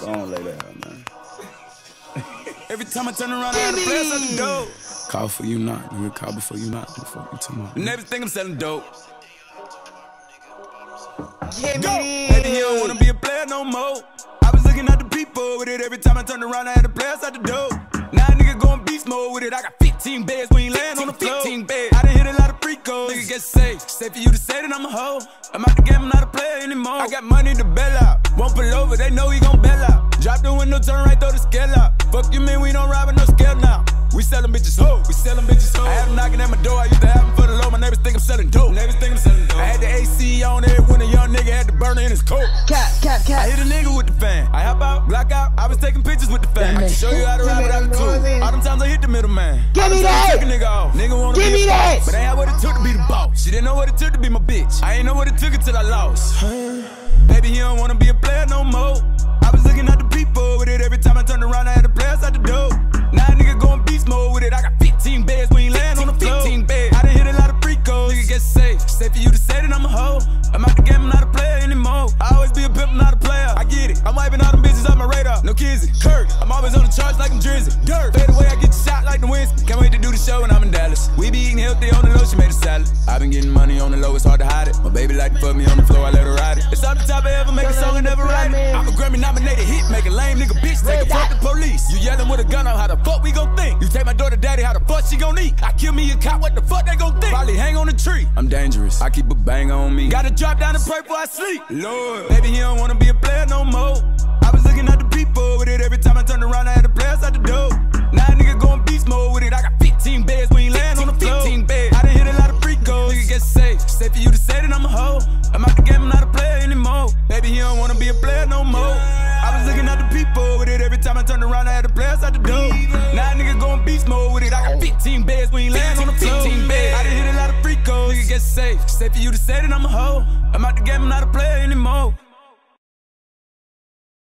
Go on, lay that out, man. Every time I turn around, I had a place at the dope. Call for you not, nigga. Call before you not. Before you talking about. And everything I'm selling dope. Give Go! me Baby, you don't wanna be a player no more. I was looking at the people with it every time I turned around, I had a place at the dope. Now a nigga going beast mode with it. I got 15 beds, hit a lot of free codes. Nigga get safe. Safe for you to say that I'm a hoe. I'm out the game, I'm not a player anymore. I got money to bail out. Won't pull over, they know he gon' bail out. Drop the window, turn right, throw the scale out. Fuck you, mean we don't rob with no scale now. We sellin' bitches hoe, we sellin' bitches hoe. I had them knocking at my door, I used to have them for the low. My neighbors think I'm selling dope. Neighbors think I'm selling dope. I had the AC on every when a young nigga had the burner in his coat. Cap, cap, I hit a nigga with the fan. I hop out, block out. I was taking pictures with the fan. I can show you how to ride without the tool. Middleman. Give me I that. Nigga off. Nigga wanna Give be me a boss, that. But ain't had what it took to be the boss. She didn't know what it took to be my bitch. I ain't know what it took until I lost. Baby, he don't wanna be a player no more. I was looking at the people with it every time I turned around. I had the players at the door. Now a nigga going beast mode with it. I got 15 beds, we ain't laying on the floor. 15 beds. I done hit a lot of free codes. Nigga get safe. Safe for you to say that I'm a hoe. I'm out the game, I'm not a player anymore. I always be a pimp, not a player. I get it. I'm wiping all them bitches off my radar. No kizzy. Kirk. I'm always on the charts like I'm Drizzy. Dirt. Fade away, I get healthy on the low, she made a salad. i been getting money on the low, it's hard to hide it. My baby like to fuck me on the floor, I let her ride it. It's off the top of ever make a song and never write it. I'm a Grammy nominated hit, make a lame nigga bitch, take a fuck the police. You yelling with a gun on how the fuck we gon' think? You take my daughter daddy, how the fuck she gon' eat? I kill me a cop, what the fuck they gon' think? Probably hang on a tree. I'm dangerous, I keep a bang on me. Gotta drop down and pray before I sleep. Lord, baby, he don't wanna be a player no more. With it every time I turned around, I had the players at the door. Now a nigga going beast mode with it. I got 15 beds, we ain't laying on the floor. 15 beds. I done hit a lot of free codes. Nigga get safe. Safe for you to say that I'm a hoe. I'm